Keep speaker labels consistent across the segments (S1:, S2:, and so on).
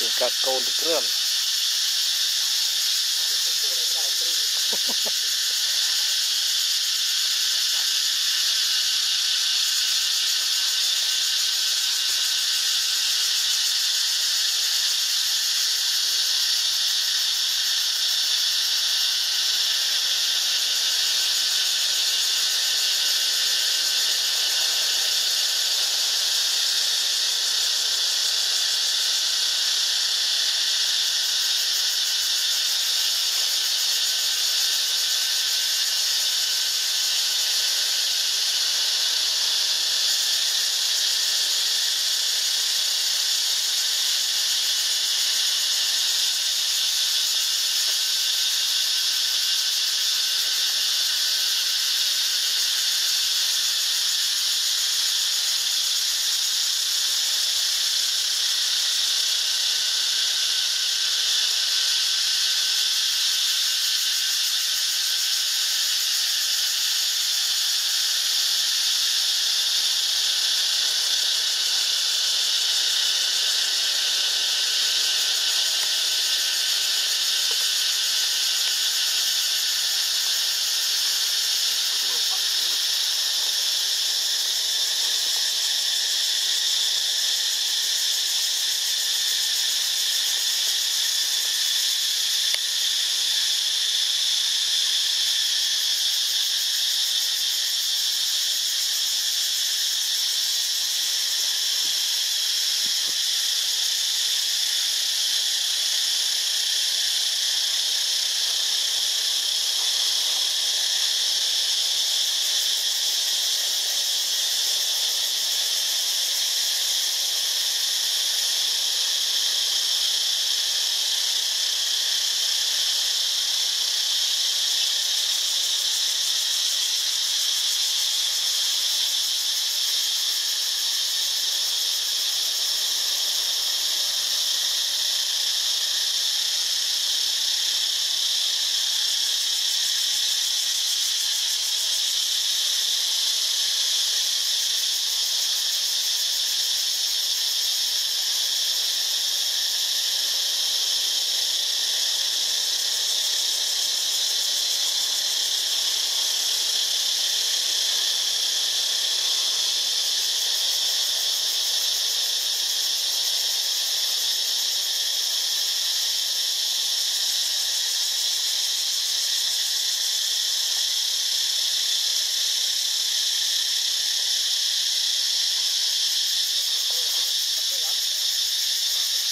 S1: ពីកាត់កូនទៅគ្រឿន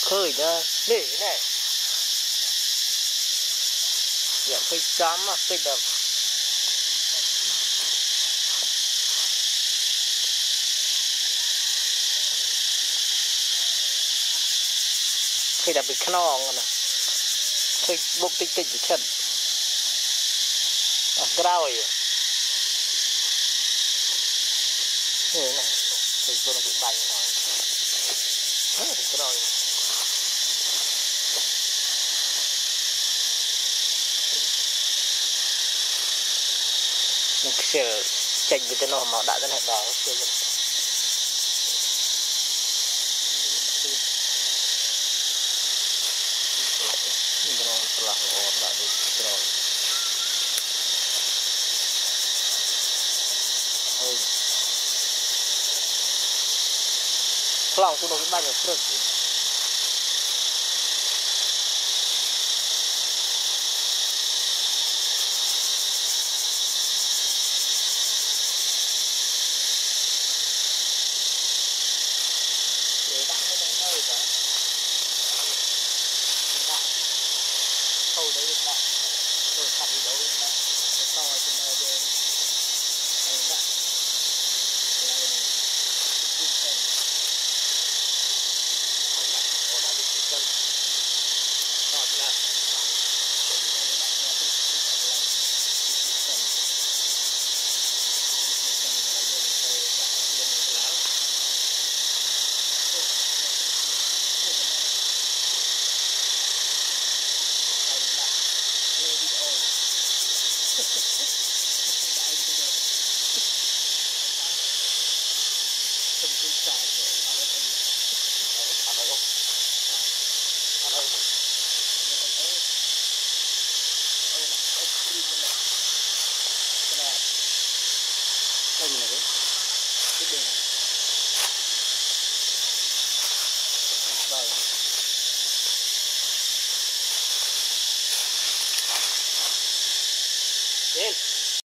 S1: ឃើញណានេះណែយកពេកចាំមកពេកដល់ពេកដល់ពីខ្នងណាពេកបុកតិចតិចទៅឈិតអត់ក្រោយនេះណាពេកចូលទៅបាញ់មកហេក្រោយនឹងខ្ជិលចេញពីទៅនោះមកដាក់ទៅនេះដល់ខ្ជិលត្រង់ ឆ្លាស់ល្អដាក់ដូចត្រង់ហើយខ្លង Bien.